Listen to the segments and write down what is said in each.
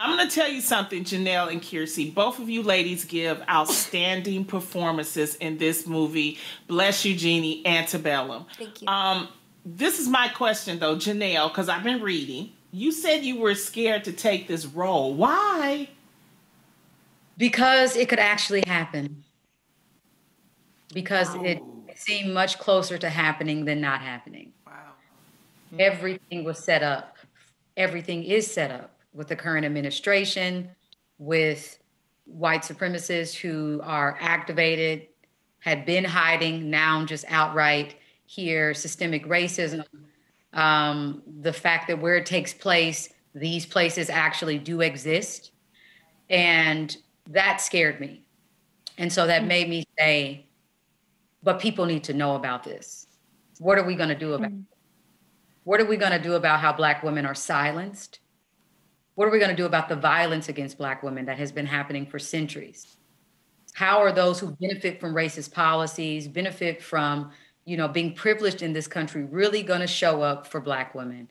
I'm going to tell you something, Janelle and Kiersey. Both of you ladies give outstanding performances in this movie. Bless you, Jeannie, Antebellum. Thank you. Um, this is my question, though, Janelle, because I've been reading. You said you were scared to take this role. Why? Because it could actually happen. Because oh. it seemed much closer to happening than not happening. Wow. Everything was set up. Everything is set up with the current administration, with white supremacists who are activated, had been hiding, now just outright here, systemic racism, um, the fact that where it takes place, these places actually do exist. And that scared me. And so that made me say, but people need to know about this. What are we going to do about it? What are we going to do about how Black women are silenced? What are we going to do about the violence against Black women that has been happening for centuries? How are those who benefit from racist policies, benefit from, you know, being privileged in this country, really going to show up for Black women?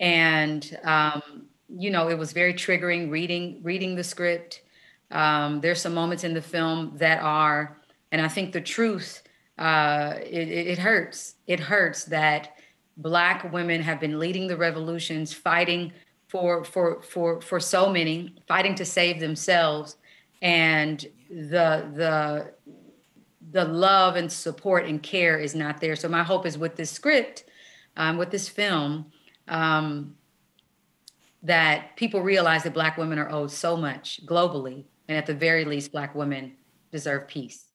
And um, you know, it was very triggering reading reading the script. Um, there's some moments in the film that are, and I think the truth, uh, it, it hurts. It hurts that Black women have been leading the revolutions, fighting for for for for so many fighting to save themselves and the the the love and support and care is not there. So my hope is with this script um, with this film um, that people realize that black women are owed so much globally and at the very least black women deserve peace